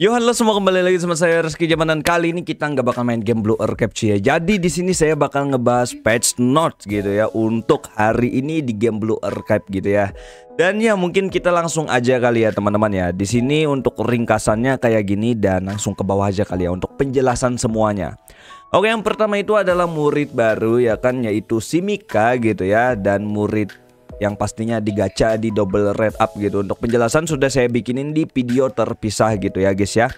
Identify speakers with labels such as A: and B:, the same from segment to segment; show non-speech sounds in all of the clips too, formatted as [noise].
A: Yo halo semua kembali lagi sama saya Rizky Jamanan kali ini kita nggak bakal main game Blue Earth Capture ya. Jadi di sini saya bakal ngebahas patch notes gitu ya untuk hari ini di game Blue Earth Cap gitu ya. Dan ya mungkin kita langsung aja kali ya teman-teman ya. Di sini untuk ringkasannya kayak gini dan langsung ke bawah aja kali ya untuk penjelasan semuanya. Oke yang pertama itu adalah murid baru ya kan yaitu Simika gitu ya dan murid yang pastinya digacha di double red up gitu. Untuk penjelasan sudah saya bikinin di video terpisah gitu ya guys ya.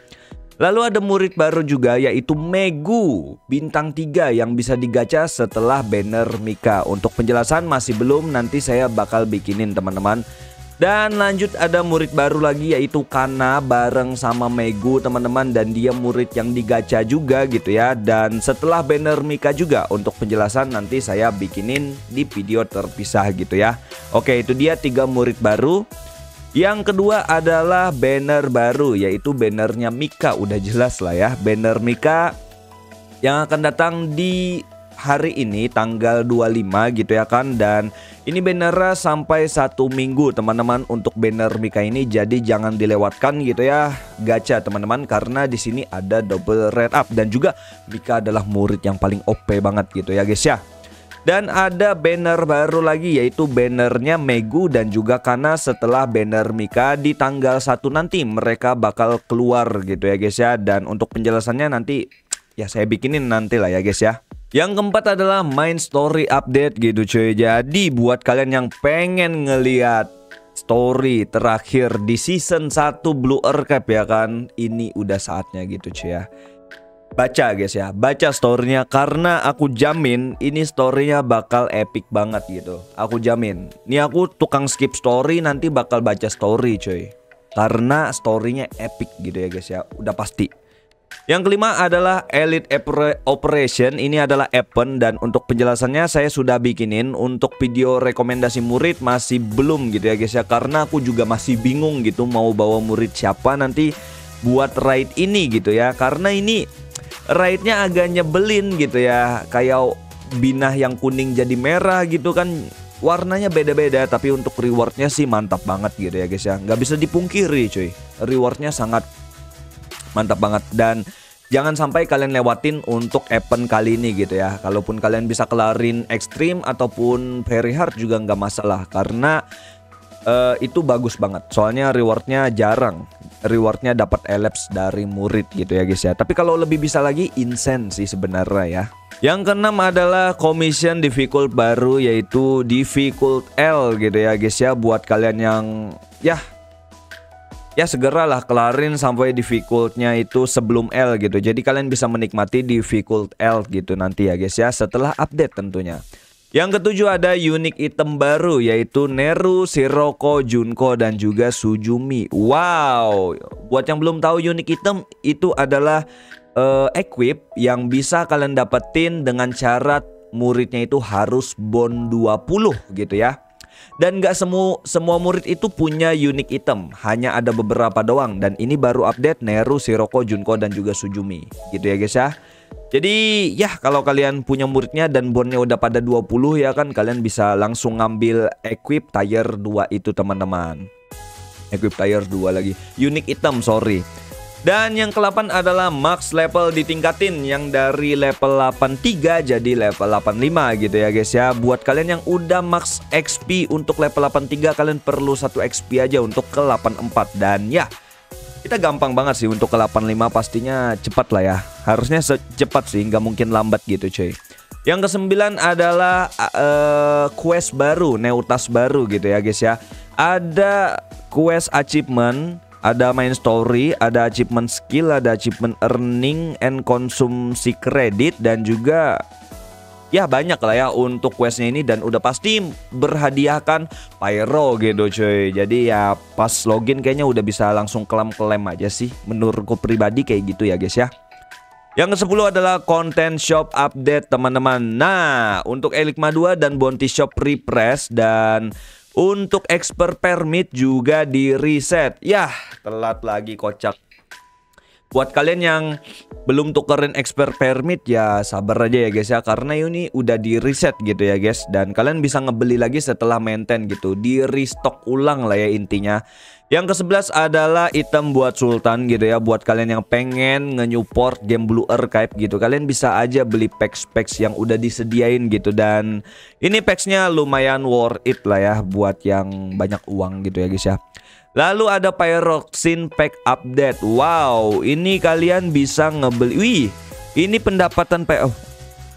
A: Lalu ada murid baru juga yaitu Megu bintang 3 yang bisa digacha setelah banner Mika. Untuk penjelasan masih belum nanti saya bakal bikinin teman-teman. Dan lanjut ada murid baru lagi yaitu Kana bareng sama Megu teman-teman dan dia murid yang digacha juga gitu ya dan setelah banner Mika juga untuk penjelasan nanti saya bikinin di video terpisah gitu ya. Oke itu dia tiga murid baru. Yang kedua adalah banner baru yaitu bannernya Mika udah jelas lah ya banner Mika yang akan datang di hari ini tanggal 25 gitu ya kan dan ini bannernya sampai satu minggu teman-teman untuk banner Mika ini jadi jangan dilewatkan gitu ya gacha teman-teman karena di sini ada double red up dan juga Mika adalah murid yang paling OP banget gitu ya guys ya. Dan ada banner baru lagi yaitu bannernya Megu dan juga karena setelah banner Mika di tanggal 1 nanti mereka bakal keluar gitu ya guys ya dan untuk penjelasannya nanti ya saya bikinin nanti lah ya guys ya. Yang keempat adalah main story update gitu cuy. Jadi buat kalian yang pengen ngeliat story terakhir di season 1 Blue Earth ya kan, ini udah saatnya gitu cuy ya. Baca guys ya, baca storynya karena aku jamin ini storynya bakal epic banget gitu. Aku jamin. Ini aku tukang skip story nanti bakal baca story cuy. Karena storynya epic gitu ya guys ya, udah pasti. Yang kelima adalah Elite Operation. Ini adalah event dan untuk penjelasannya saya sudah bikinin untuk video rekomendasi murid masih belum gitu ya guys ya karena aku juga masih bingung gitu mau bawa murid siapa nanti buat raid ini gitu ya. Karena ini raidnya agak nyebelin gitu ya. Kayak binah yang kuning jadi merah gitu kan warnanya beda-beda tapi untuk rewardnya sih mantap banget gitu ya guys ya nggak bisa dipungkiri cuy rewardnya sangat mantap banget. Dan jangan sampai kalian lewatin untuk event kali ini gitu ya. Kalaupun kalian bisa kelarin ekstrim ataupun very hard juga nggak masalah. Karena uh, itu bagus banget. Soalnya rewardnya jarang. Rewardnya dapat elaps dari murid gitu ya guys ya. Tapi kalau lebih bisa lagi insen sih sebenarnya ya. Yang keenam adalah commission difficult baru yaitu difficult L gitu ya guys ya. Buat kalian yang ya ya segeralah kelarin sampai difficultnya itu sebelum L gitu. Jadi kalian bisa menikmati difficult L gitu nanti ya guys ya setelah update tentunya. Yang ketujuh ada unik item baru yaitu Neru, Shiroko, Junko dan juga Sujumi. Wow, buat yang belum tahu unik item itu adalah uh, equip yang bisa kalian dapetin dengan syarat muridnya itu harus bond 20 gitu ya. Dan gak semua semua murid itu punya unique item, hanya ada beberapa doang. Dan ini baru update Neru, Shiroko, Junko dan juga Sujumi, gitu ya guys ya. Jadi ya kalau kalian punya muridnya dan bondnya udah pada 20 ya kan kalian bisa langsung ngambil equip tier 2 itu teman-teman. Equip tier 2 lagi. Unique item sorry. Dan yang ke-8 adalah max level ditingkatin yang dari level 83 jadi level 85 gitu ya guys ya. Buat kalian yang udah max XP untuk level 83 kalian perlu satu XP aja untuk ke 84 dan ya kita gampang banget sih untuk ke 85 pastinya cepat lah ya. Harusnya secepat sih, nggak mungkin lambat gitu cuy. Yang kesembilan adalah uh, quest baru, neutas baru gitu ya guys ya. Ada quest achievement ada main story, ada achievement skill, ada achievement earning and konsumsi kredit dan juga ya banyak lah ya untuk questnya ini dan udah pasti berhadiahkan pyro gitu cuy. Jadi ya pas login kayaknya udah bisa langsung klaim-klaim aja sih menurutku pribadi kayak gitu ya guys ya. Yang ke-10 adalah content shop update teman-teman. Nah untuk Eligma 2 dan Bounty Shop Repress dan untuk expert permit juga di reset. Yah, telat lagi kocak. Buat kalian yang belum tukerin expert permit ya sabar aja ya guys ya karena ini udah di reset gitu ya guys dan kalian bisa ngebeli lagi setelah maintain gitu di restock ulang lah ya intinya yang ke-11 adalah item buat Sultan gitu ya Buat kalian yang pengen nge-support game Blue Archive gitu. Kalian bisa aja beli packs-packs yang udah disediain gitu Dan ini packsnya lumayan worth it lah ya Buat yang banyak uang gitu ya guys ya. Lalu ada Pyroxene Pack Update. Wow ini kalian bisa ngebeli Wih ini pendapatan P oh,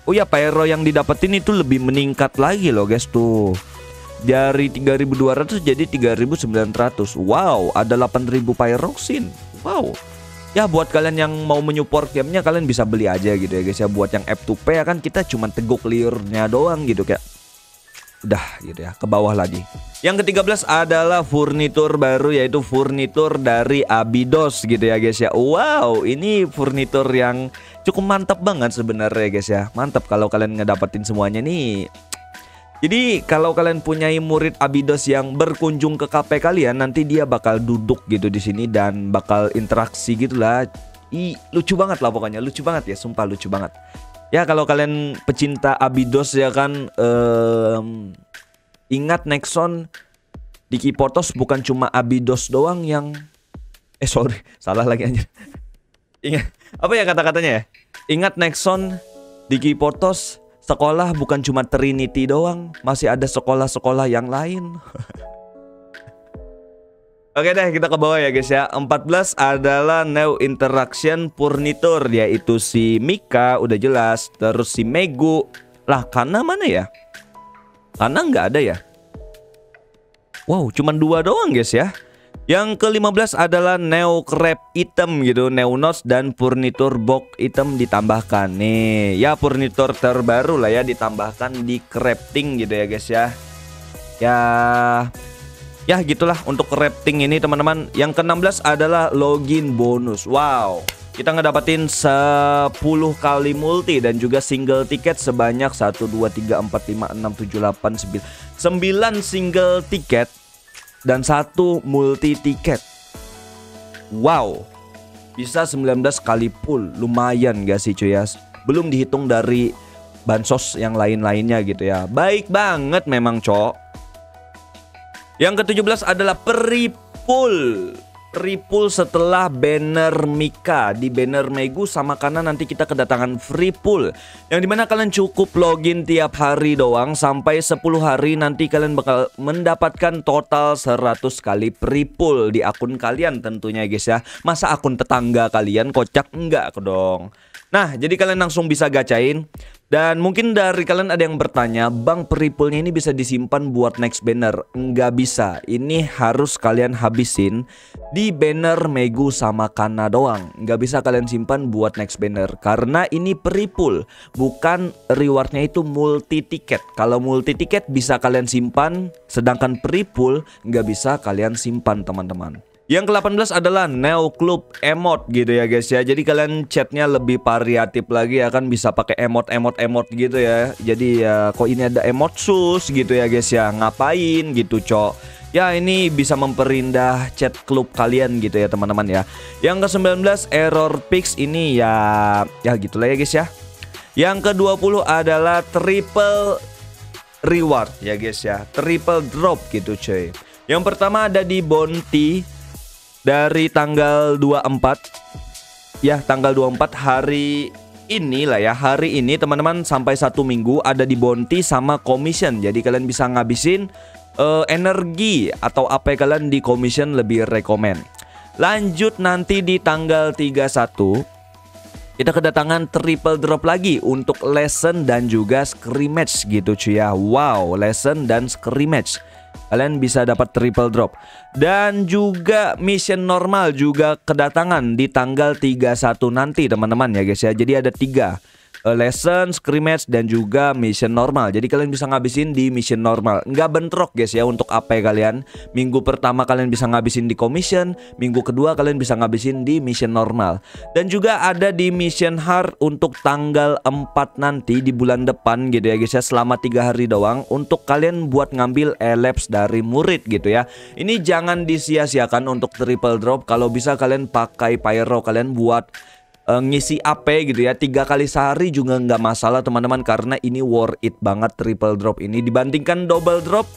A: oh ya Pyro yang didapetin itu lebih meningkat lagi loh guys tuh dari 3200 jadi 3900 wow ada 8000 pyroxene wow. Ya buat kalian yang mau menyupport gamenya kalian bisa beli aja gitu ya guys ya. Buat yang F2P ya kan kita cuma teguk liurnya doang gitu kayak udah gitu ya ke bawah lagi. Yang ke-13 adalah furnitur baru yaitu furnitur dari Abidos gitu ya guys ya. Wow ini furnitur yang cukup mantap banget sebenarnya guys ya. Mantap kalau kalian ngedapetin semuanya nih jadi kalau kalian punya murid Abidos yang berkunjung ke kafe kalian nanti dia bakal duduk gitu di sini dan bakal interaksi gitulah. I lucu banget lah pokoknya, lucu banget ya, sumpah lucu banget. Ya kalau kalian pecinta Abidos ya kan um, ingat Nexon di Kipotos bukan cuma Abidos doang yang eh sorry, [laughs] salah lagi aja. Ingat apa ya kata-katanya ya? Ingat Nexon di Kipotos sekolah bukan cuma Trinity doang, masih ada sekolah-sekolah yang lain. [laughs] Oke deh kita ke bawah ya guys ya 14 adalah New Interaction Furniture Yaitu si Mika udah jelas Terus si Megu Lah karena mana ya? Karena nggak ada ya? Wow cuman dua doang guys ya yang ke-15 adalah Neo Crab item gitu, Neonos dan furnitur box item ditambahkan. Nih, ya furnitur terbaru lah ya ditambahkan di crafting gitu ya guys ya. Ya Ya gitulah untuk crafting ini teman-teman. Yang ke-16 adalah login bonus. Wow. Kita ngedapatin 10 kali multi dan juga single tiket sebanyak 1 2 3 4 5 6 7 8 9 9 single tiket dan satu multi tiket. Wow, bisa 19 kali full, lumayan gak sih cuy ya? Belum dihitung dari bansos yang lain-lainnya gitu ya. Baik banget memang cok. Yang ke-17 adalah peripul Ripple setelah banner Mika di banner Megu sama karena nanti kita kedatangan free pool yang di mana kalian cukup login tiap hari doang. Sampai 10 hari nanti kalian bakal mendapatkan total 100 kali free pool di akun kalian tentunya guys ya. Masa akun tetangga kalian kocak? Enggak dong. Nah, jadi kalian langsung bisa gacain dan mungkin dari kalian ada yang bertanya, Bang peripulnya ini bisa disimpan buat next banner? Enggak bisa, ini harus kalian habisin di banner Megu sama Kana doang. Enggak bisa kalian simpan buat next banner. Karena ini peripul, bukan rewardnya itu multi tiket Kalau multi tiket bisa kalian simpan, sedangkan peripul nggak bisa kalian simpan teman-teman yang ke-18 adalah Neo Club Emote gitu ya guys ya. Jadi kalian chatnya lebih variatif lagi ya kan Bisa pakai emot-emot-emot gitu ya. Jadi ya kok ini ada emot sus gitu ya guys ya. Ngapain gitu cok? Ya ini bisa memperindah chat klub kalian gitu ya teman-teman ya. Yang ke-19 Error Pix ini ya Ya gitulah ya guys ya. Yang ke-20 adalah Triple Reward ya guys ya. Triple Drop gitu cuy yang pertama ada di Bounty dari tanggal 24 ya tanggal 24 hari ini lah ya hari ini teman-teman sampai satu minggu ada di Bonti sama commission. Jadi kalian bisa ngabisin uh, energi atau apa yang kalian di commission lebih rekomend lanjut nanti di tanggal 31 kita kedatangan triple drop lagi untuk lesson dan juga scrimmage gitu cuy ya. Wow lesson dan scrimmage kalian bisa dapat triple drop. Dan juga mission normal juga kedatangan di tanggal 31 nanti teman-teman ya guys ya. Jadi ada tiga uh, lesson, scrimmage dan juga mission normal. Jadi kalian bisa ngabisin di mission normal. Nggak bentrok guys ya untuk AP kalian. Minggu pertama kalian bisa ngabisin di commission, minggu kedua kalian bisa ngabisin di mission normal. Dan juga ada di mission hard untuk tanggal 4 nanti di bulan depan gitu ya guys ya selama tiga hari doang untuk kalian buat ngambil elaps dari murid gitu ya. Ini jangan disia-siakan untuk triple drop kalau bisa kalian pakai pyro kalian buat uh, ngisi AP gitu ya. Tiga kali sehari juga nggak masalah teman-teman karena ini worth it banget triple drop ini. Dibandingkan double drop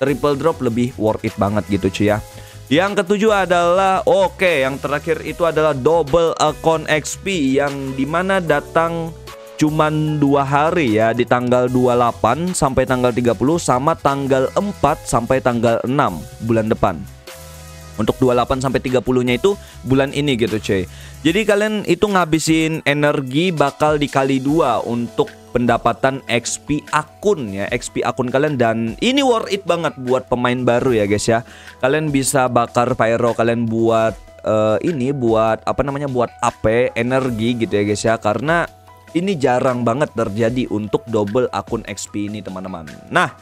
A: triple drop lebih worth it banget gitu cuy ya. Yang ketujuh adalah oke okay, yang terakhir itu adalah double account XP yang di mana datang cuman dua hari ya di tanggal 28 sampai tanggal 30 sama tanggal 4 sampai tanggal 6 bulan depan untuk 28 sampai 30-nya itu bulan ini gitu cuy. Jadi kalian itu ngabisin energi bakal dikali dua untuk pendapatan XP akun ya XP akun kalian. Dan ini worth it banget buat pemain baru ya guys ya. Kalian bisa bakar pyro kalian buat uh, ini buat apa namanya buat AP energi gitu ya guys ya. Karena ini jarang banget terjadi untuk double akun XP ini teman-teman. Nah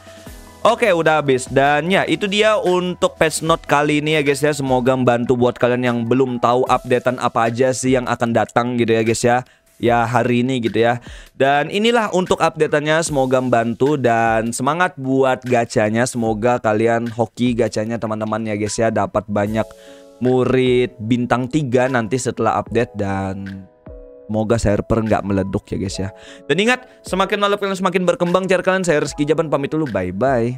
A: Oke udah habis. Dan ya itu dia untuk patch note kali ini ya guys ya. Semoga membantu buat kalian yang belum tahu updatean apa aja sih yang akan datang gitu ya guys ya. Ya hari ini gitu ya. Dan inilah untuk updateannya. Semoga membantu dan semangat buat gacanya. Semoga kalian hoki gacanya teman-teman ya guys ya. Dapat banyak murid bintang 3 nanti setelah update dan Semoga server nggak meleduk ya guys ya. Dan ingat, semakin malam kalian semakin berkembang cara kalian. Saya Rizky Jaban pamit dulu. Bye bye.